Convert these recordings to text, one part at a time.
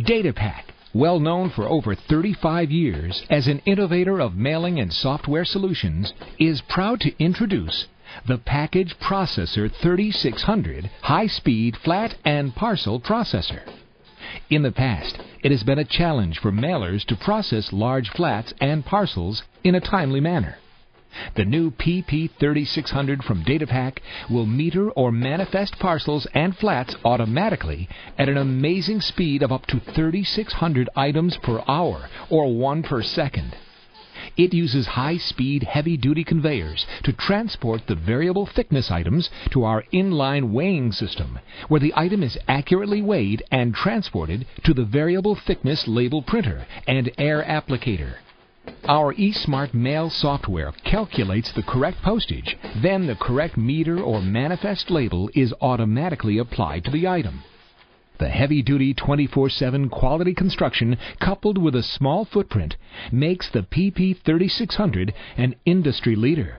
DataPac, well known for over 35 years as an innovator of mailing and software solutions, is proud to introduce the Package Processor 3600 high-speed flat and parcel processor. In the past, it has been a challenge for mailers to process large flats and parcels in a timely manner. The new PP3600 from DataPac will meter or manifest parcels and flats automatically at an amazing speed of up to 3600 items per hour or 1 per second. It uses high-speed, heavy-duty conveyors to transport the variable thickness items to our inline weighing system, where the item is accurately weighed and transported to the variable thickness label printer and air applicator. Our eSmart Mail software calculates the correct postage, then the correct meter or manifest label is automatically applied to the item. The heavy-duty 24-7 quality construction coupled with a small footprint makes the PP3600 an industry leader.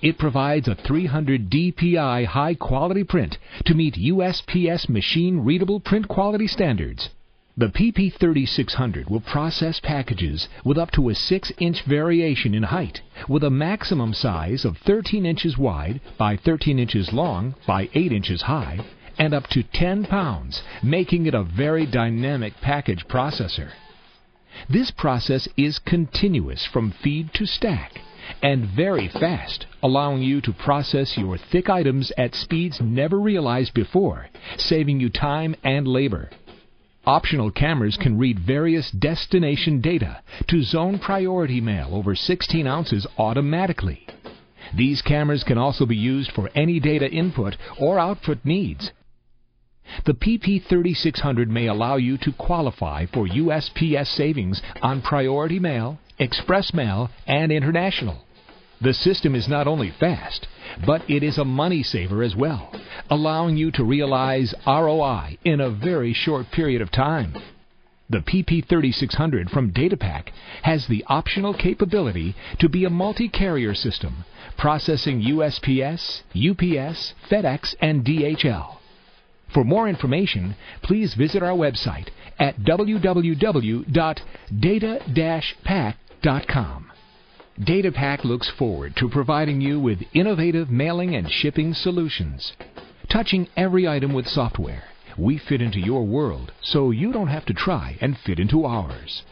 It provides a 300 dpi high-quality print to meet USPS machine-readable print quality standards. The PP3600 will process packages with up to a 6-inch variation in height, with a maximum size of 13 inches wide by 13 inches long by 8 inches high, and up to 10 pounds, making it a very dynamic package processor. This process is continuous from feed to stack and very fast, allowing you to process your thick items at speeds never realized before, saving you time and labor. Optional cameras can read various destination data to zone priority mail over 16 ounces automatically. These cameras can also be used for any data input or output needs. The PP3600 may allow you to qualify for USPS savings on priority mail, express mail, and international. The system is not only fast, but it is a money saver as well, allowing you to realize ROI in a very short period of time. The PP3600 from DataPac has the optional capability to be a multi-carrier system, processing USPS, UPS, FedEx, and DHL. For more information, please visit our website at www.data-pac.com. DataPac looks forward to providing you with innovative mailing and shipping solutions. Touching every item with software, we fit into your world so you don't have to try and fit into ours.